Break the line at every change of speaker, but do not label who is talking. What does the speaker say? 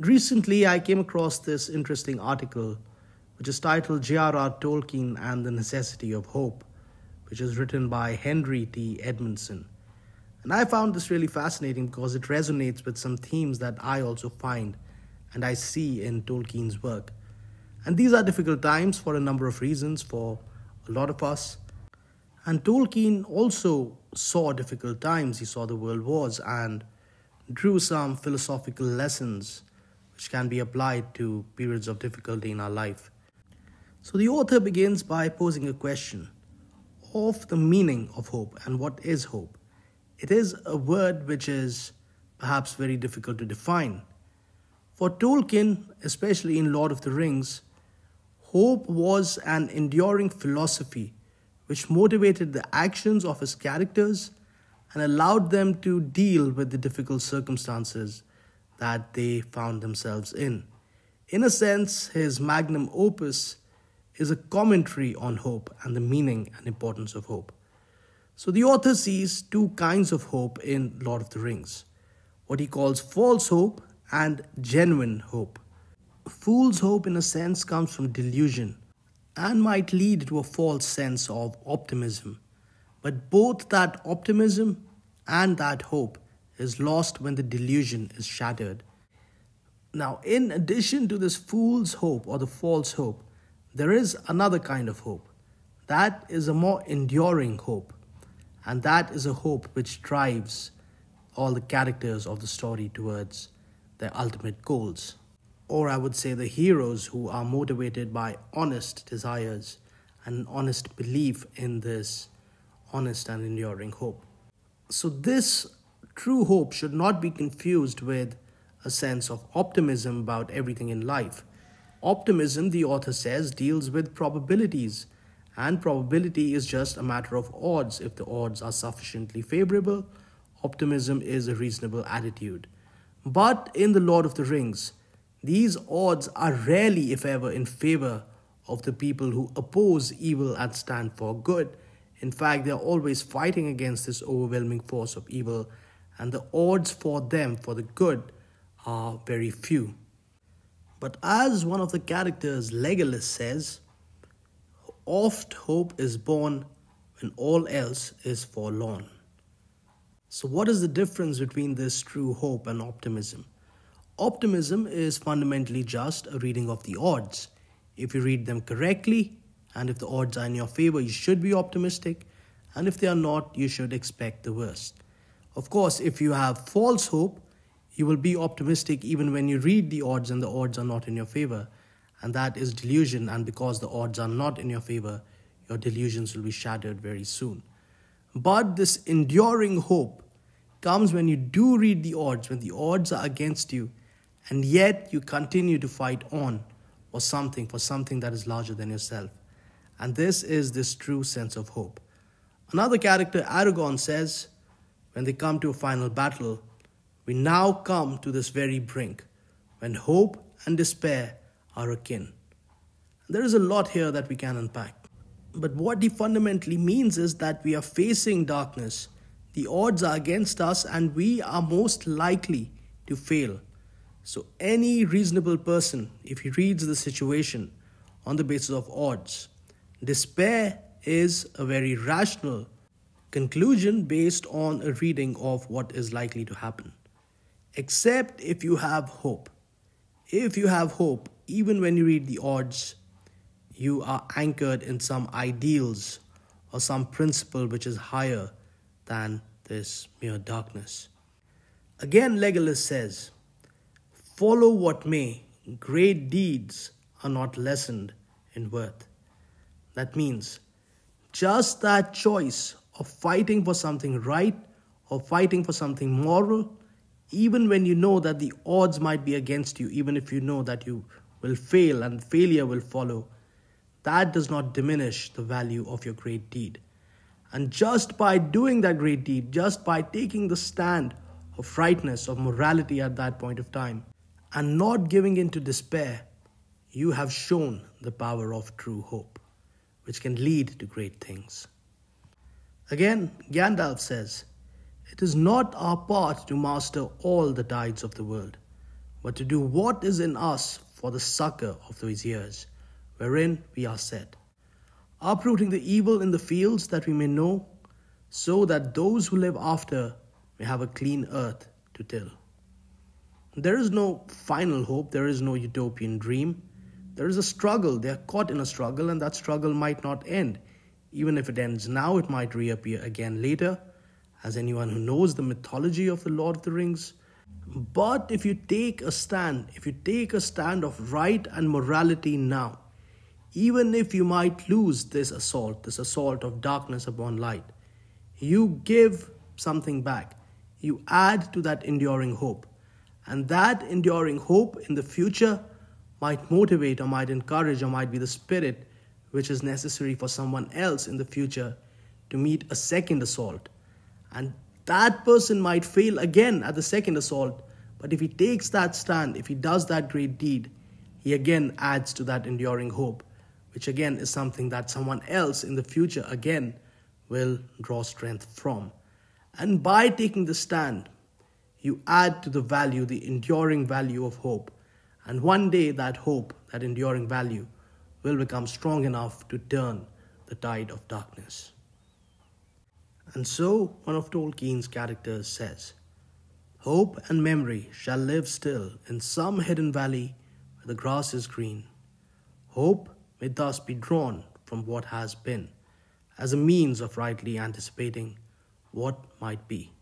Recently, I came across this interesting article, which is titled J.R.R. Tolkien and the Necessity of Hope, which is written by Henry T. Edmondson. And I found this really fascinating because it resonates with some themes that I also find and I see in Tolkien's work. And these are difficult times for a number of reasons for a lot of us. And Tolkien also saw difficult times. He saw the world wars and drew some philosophical lessons which can be applied to periods of difficulty in our life. So the author begins by posing a question of the meaning of hope and what is hope. It is a word which is perhaps very difficult to define. For Tolkien, especially in Lord of the Rings, hope was an enduring philosophy which motivated the actions of his characters and allowed them to deal with the difficult circumstances that they found themselves in. In a sense, his magnum opus is a commentary on hope and the meaning and importance of hope. So the author sees two kinds of hope in Lord of the Rings what he calls false hope and genuine hope. Fool's hope, in a sense, comes from delusion and might lead to a false sense of optimism. But both that optimism and that hope is lost when the delusion is shattered. Now, in addition to this fool's hope or the false hope, there is another kind of hope. That is a more enduring hope. And that is a hope which drives all the characters of the story towards their ultimate goals. Or I would say the heroes who are motivated by honest desires and honest belief in this honest and enduring hope. So, this True hope should not be confused with a sense of optimism about everything in life. Optimism, the author says, deals with probabilities, and probability is just a matter of odds. If the odds are sufficiently favorable, optimism is a reasonable attitude. But in The Lord of the Rings, these odds are rarely, if ever, in favor of the people who oppose evil and stand for good. In fact, they are always fighting against this overwhelming force of evil and the odds for them for the good are very few. But as one of the characters, Legolas, says, oft hope is born when all else is forlorn. So, what is the difference between this true hope and optimism? Optimism is fundamentally just a reading of the odds. If you read them correctly, and if the odds are in your favor, you should be optimistic, and if they are not, you should expect the worst. Of course, if you have false hope, you will be optimistic even when you read the odds and the odds are not in your favor. And that is delusion. And because the odds are not in your favor, your delusions will be shattered very soon. But this enduring hope comes when you do read the odds, when the odds are against you, and yet you continue to fight on for something, for something that is larger than yourself. And this is this true sense of hope. Another character, Aragorn, says, when they come to a final battle, we now come to this very brink when hope and despair are akin. There is a lot here that we can unpack. But what he fundamentally means is that we are facing darkness. The odds are against us, and we are most likely to fail. So, any reasonable person, if he reads the situation on the basis of odds, despair is a very rational conclusion based on a reading of what is likely to happen. Except if you have hope. If you have hope, even when you read the odds, you are anchored in some ideals or some principle which is higher than this mere darkness. Again, Legolas says, Follow what may, great deeds are not lessened in worth. That means just that choice of fighting for something right or fighting for something moral, even when you know that the odds might be against you, even if you know that you will fail and failure will follow, that does not diminish the value of your great deed. And just by doing that great deed, just by taking the stand of rightness, of morality at that point of time, and not giving in to despair, you have shown the power of true hope, which can lead to great things. Again, Gandalf says, It is not our part to master all the tides of the world, but to do what is in us for the succor of those years, wherein we are set, uprooting the evil in the fields that we may know, so that those who live after may have a clean earth to till. There is no final hope, there is no utopian dream. There is a struggle, they are caught in a struggle, and that struggle might not end. Even if it ends now, it might reappear again later, as anyone who knows the mythology of the Lord of the Rings. But if you take a stand, if you take a stand of right and morality now, even if you might lose this assault, this assault of darkness upon light, you give something back. You add to that enduring hope. And that enduring hope in the future might motivate or might encourage or might be the spirit which is necessary for someone else in the future to meet a second assault. And that person might fail again at the second assault, but if he takes that stand, if he does that great deed, he again adds to that enduring hope, which again is something that someone else in the future again will draw strength from. And by taking the stand, you add to the value, the enduring value of hope. And one day that hope, that enduring value, will become strong enough to turn the tide of darkness. And so one of Tolkien's characters says, Hope and memory shall live still in some hidden valley where the grass is green. Hope may thus be drawn from what has been as a means of rightly anticipating what might be.